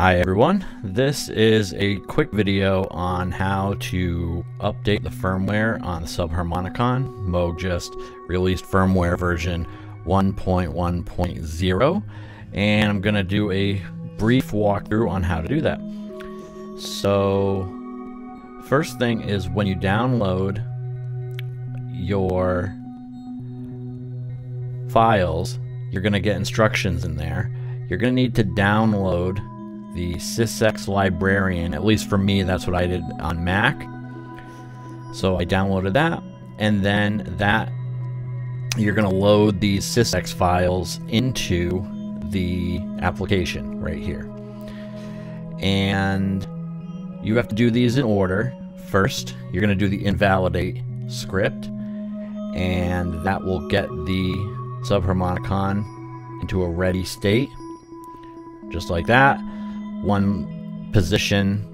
Hi everyone, this is a quick video on how to update the firmware on the Subharmonicon. Moog just released firmware version 1.1.0 and I'm going to do a brief walkthrough on how to do that. So first thing is when you download your files, you're going to get instructions in there. You're going to need to download the Sysex Librarian. At least for me, that's what I did on Mac. So I downloaded that, and then that you're going to load these Sysex files into the application right here. And you have to do these in order. First, you're going to do the invalidate script, and that will get the subharmonicon into a ready state, just like that one position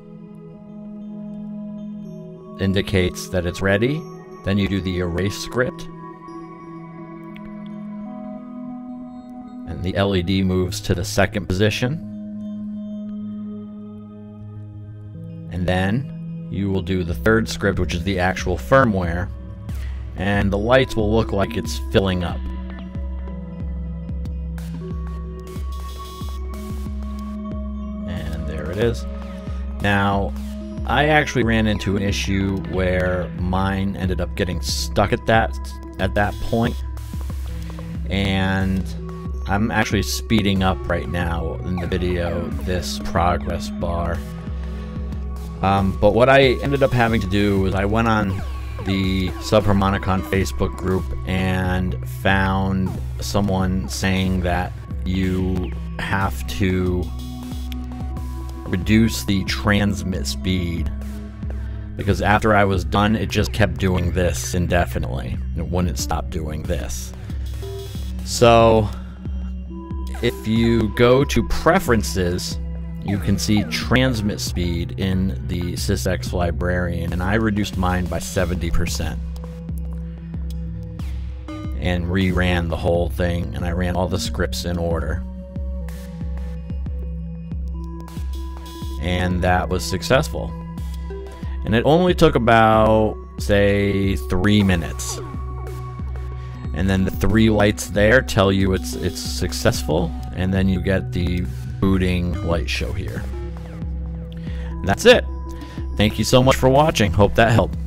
indicates that it's ready. Then you do the erase script. And the LED moves to the second position. And then you will do the third script, which is the actual firmware. And the lights will look like it's filling up. It is. Now, I actually ran into an issue where mine ended up getting stuck at that at that point, and I'm actually speeding up right now in the video this progress bar. Um, but what I ended up having to do was I went on the Subharmonicon Facebook group and found someone saying that you have to reduce the transmit speed because after I was done, it just kept doing this indefinitely. It wouldn't stop doing this. So, if you go to preferences, you can see transmit speed in the Sysex librarian, and I reduced mine by 70%. And reran the whole thing, and I ran all the scripts in order. And that was successful. And it only took about, say, three minutes. And then the three lights there tell you it's it's successful, and then you get the booting light show here. And that's it. Thank you so much for watching. Hope that helped.